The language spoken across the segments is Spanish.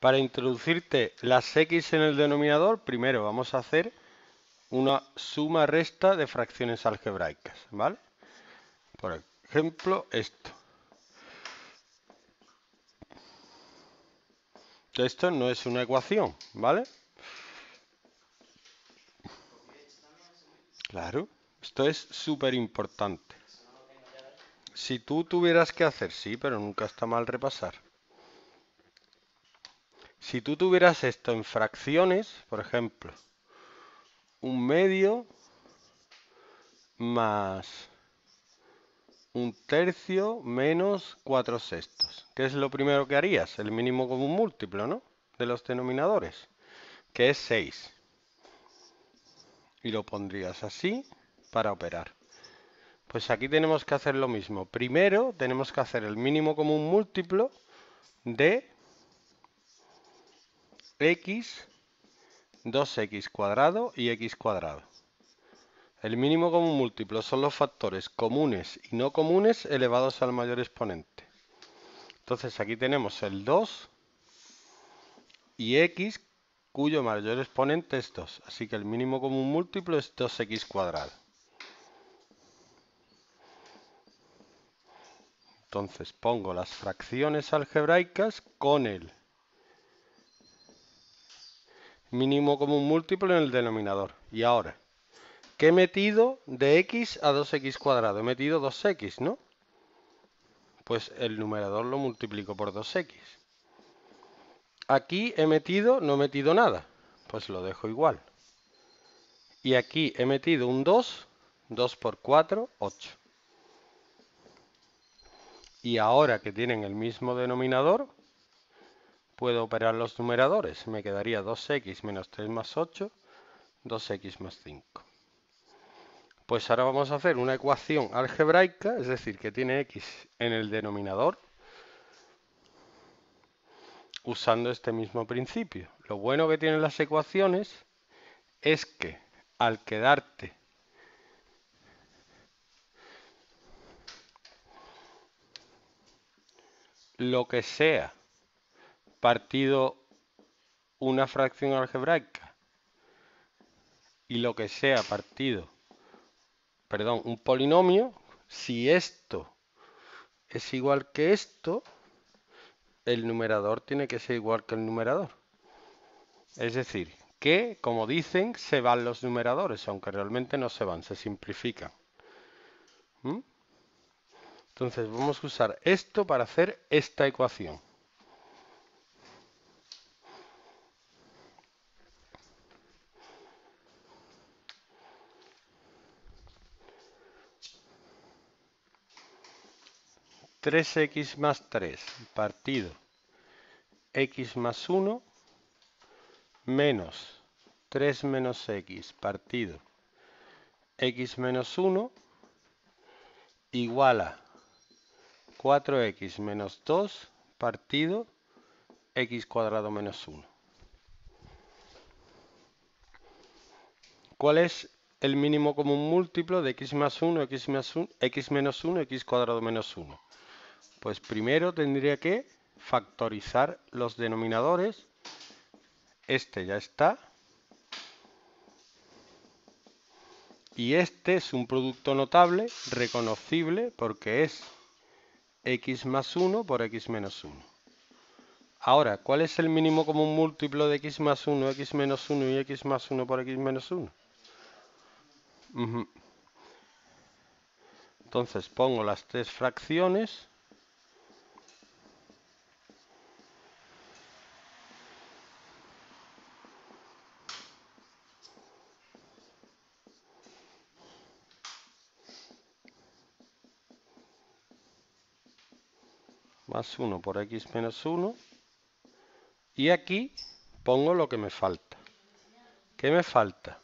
Para introducirte las x en el denominador, primero vamos a hacer una suma-resta de fracciones algebraicas, ¿vale? Por ejemplo, esto. Esto no es una ecuación, ¿vale? Claro, esto es súper importante. Si tú tuvieras que hacer, sí, pero nunca está mal repasar. Si tú tuvieras esto en fracciones, por ejemplo, un medio más un tercio menos cuatro sextos. ¿Qué es lo primero que harías? El mínimo común múltiplo, ¿no? De los denominadores, que es 6. Y lo pondrías así para operar. Pues aquí tenemos que hacer lo mismo. Primero tenemos que hacer el mínimo común múltiplo de x, 2x cuadrado y x cuadrado. El mínimo común múltiplo son los factores comunes y no comunes elevados al mayor exponente. Entonces aquí tenemos el 2 y x cuyo mayor exponente es 2. Así que el mínimo común múltiplo es 2x cuadrado. Entonces pongo las fracciones algebraicas con el mínimo común múltiplo en el denominador. Y ahora, ¿Qué he metido de x a 2x cuadrado? He metido 2x, ¿no? Pues el numerador lo multiplico por 2x. Aquí he metido, no he metido nada. Pues lo dejo igual. Y aquí he metido un 2, 2 por 4, 8. Y ahora que tienen el mismo denominador, puedo operar los numeradores. Me quedaría 2x menos 3 más 8, 2x más 5. Pues ahora vamos a hacer una ecuación algebraica, es decir, que tiene x en el denominador, usando este mismo principio. Lo bueno que tienen las ecuaciones es que al quedarte lo que sea partido una fracción algebraica y lo que sea partido perdón, un polinomio, si esto es igual que esto, el numerador tiene que ser igual que el numerador. Es decir, que, como dicen, se van los numeradores, aunque realmente no se van, se simplifican. ¿Mm? Entonces vamos a usar esto para hacer esta ecuación. 3x más 3 partido x más 1 menos 3 menos x partido x menos 1 igual a 4x menos 2 partido x cuadrado menos 1. ¿Cuál es el mínimo común múltiplo de x más 1, x, más 1, x menos 1, x cuadrado menos 1? Pues primero tendría que factorizar los denominadores. Este ya está. Y este es un producto notable, reconocible, porque es x más 1 por x menos 1. Ahora, ¿cuál es el mínimo común múltiplo de x más 1, x menos 1 y x más 1 por x menos 1? Entonces pongo las tres fracciones más 1 por x menos 1 y aquí pongo lo que me falta. ¿Qué me falta?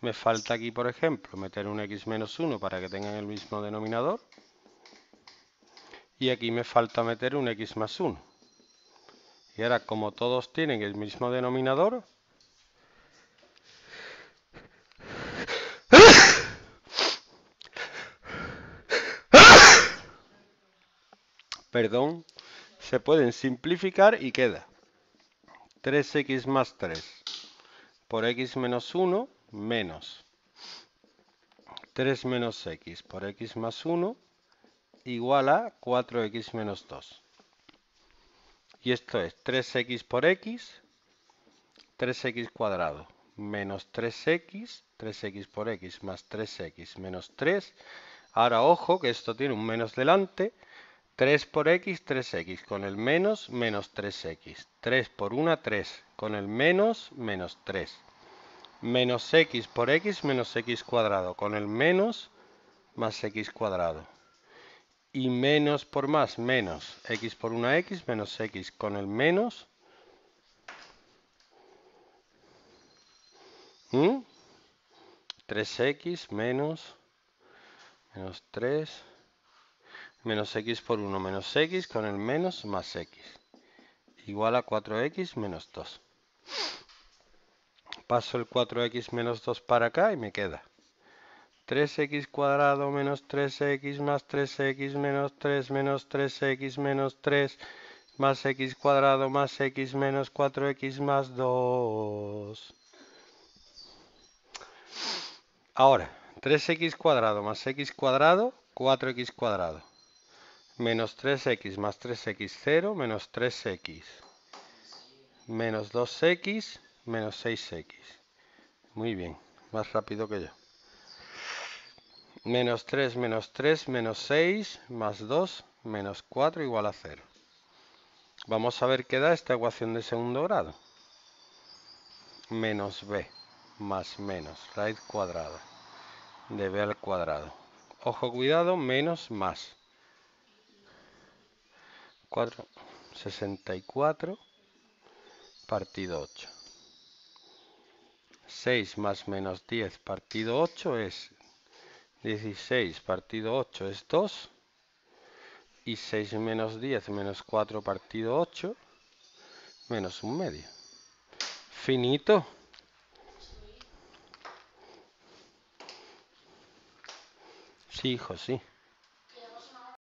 Me falta aquí, por ejemplo, meter un x menos 1 para que tengan el mismo denominador. Y aquí me falta meter un x más 1. Y ahora, como todos tienen el mismo denominador, perdón, se pueden simplificar y queda 3x más 3 por x menos 1 menos 3 menos x por x más 1 igual a 4x menos 2. Y esto es 3x por x, 3x cuadrado, menos 3x, 3x por x más 3x menos 3. Ahora ojo que esto tiene un menos delante, 3 por x, 3x, con el menos, menos 3x. 3 por 1, 3, con el menos, menos 3. Menos x por x, menos x cuadrado, con el menos, más x cuadrado. Y menos por más, menos x por 1x, menos x, con el menos. ¿Mm? 3x menos, menos 3 menos x por 1 menos x con el menos más x igual a 4x menos 2. Paso el 4x menos 2 para acá y me queda 3x cuadrado menos 3x más 3x menos 3 menos 3x menos 3 más x cuadrado más x menos 4x más 2. Ahora, 3x cuadrado más x cuadrado, 4x cuadrado menos 3x más 3x 0 menos 3x menos 2x menos 6x. Muy bien, más rápido que yo. Menos 3 menos 3 menos 6 más 2 menos 4 igual a 0. Vamos a ver qué da esta ecuación de segundo grado. Menos b más menos raíz cuadrada de b al cuadrado. Ojo, cuidado, menos más. 4, 64 partido 8. 6 más menos 10 partido 8 es 16 partido 8 es 2. Y 6 menos 10 menos 4 partido 8 menos un medio. Finito. Sí, hijo, sí.